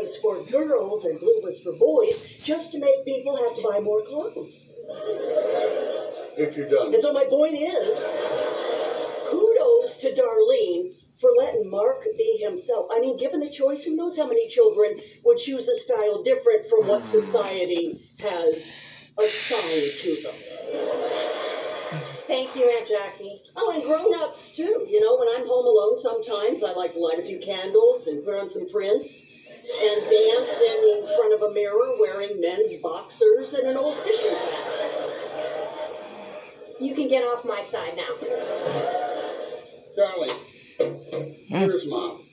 was for girls and blue was for boys, just to make people have to buy more clothes. If you're done. And so my point is, kudos to Darlene for letting Mark be himself. I mean, given the choice, who knows how many children would choose a style different from what hmm. society has assigned to them. Thank you, Aunt Jackie. Oh, and grown-ups too. You know, when I'm home alone, sometimes I like to light a few candles and put on some Prince and dance in front of a mirror wearing men's boxers and an old fishing hat. You can get off my side now. Darling, here's mom.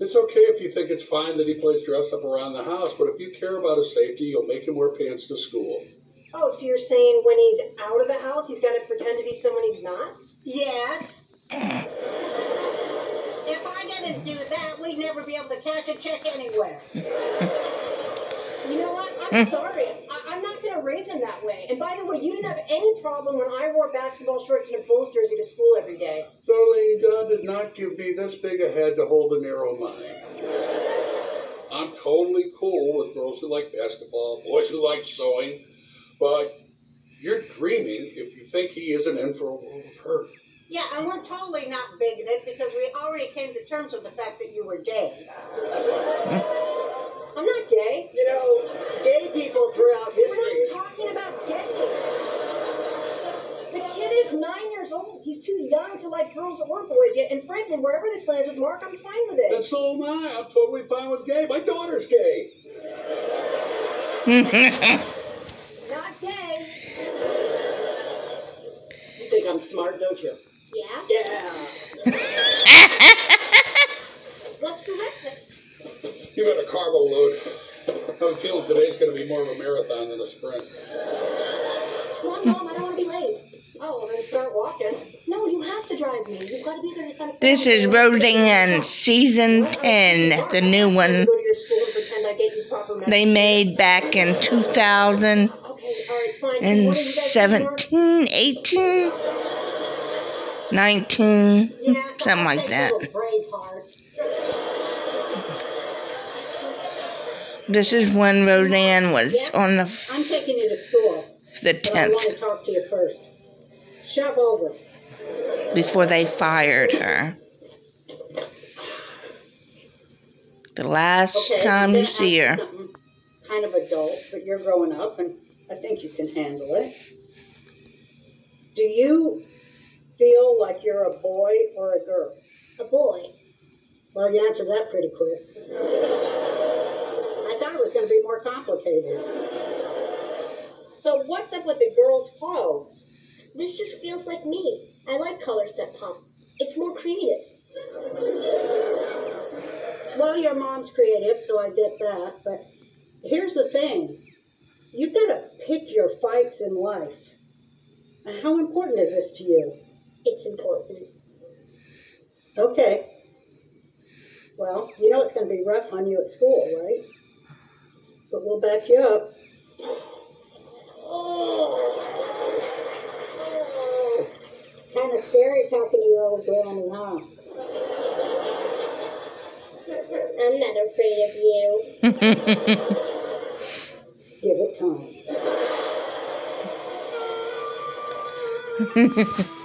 It's okay if you think it's fine that he plays dress up around the house, but if you care about his safety, you'll make him wear pants to school. Oh, so you're saying when he's out of the house, he's got to pretend to be someone he's not? Yes. if I didn't do that, we'd never be able to cash a check anywhere. You know what? I'm hmm. sorry. I- I'm not going to raise him that way. And by the way, you didn't have any problem when I wore basketball shorts and a Bulls jersey to school every day. Darling, God did not give me this big a head to hold a narrow mind. I'm totally cool with girls who like basketball, boys who like sewing, but you're dreaming if you think he isn't in for a world of hurt. Yeah, and we're totally not bigoted because we already came to terms with the fact that you were gay. I'm not gay. You know, gay people throughout history. We're not talking about gay. The kid is nine years old. He's too young to like girls or boys yet. And frankly, wherever this lands with Mark, I'm fine with And it. so am I. I'm totally fine with gay. My daughter's gay. Not gay. You think I'm smart, don't you? Yeah? Yeah. What's for breakfast? You got a cargo load. I'm feeling today's going to be more of a marathon than a sprint. Come on, Mom, I don't want to be late. Oh, I'm gonna start walking. No, you have to drive me. You've got to be there to send This is Roseanne Season 10, the new one they made back in two thousand and seventeen, eighteen. 19, Yeah, something like that. This is when Roseanne was on the, I'm taking you to school, the but I want 10th, to talk to you first. Shove over. before they fired her. The last Okay, time you see her. Kind of adult, but you're growing up, and I think you can handle it. Do you feel like you're a boy or a girl? A boy. Well, you answered that pretty quick. I thought it was going to be more complicated. So, what's up with the girls' clothes? This just feels like me. I like colors that pop. It's more creative. Well, your mom's creative, so I get that. But here's the thing you've got to pick your fights in life. How important is this to you? It's important. Okay. Well, you know it's going to be rough on you at school, right? But we'll back you up. Kind of scary talking to your old granny, huh? I'm not afraid of you. Give it time.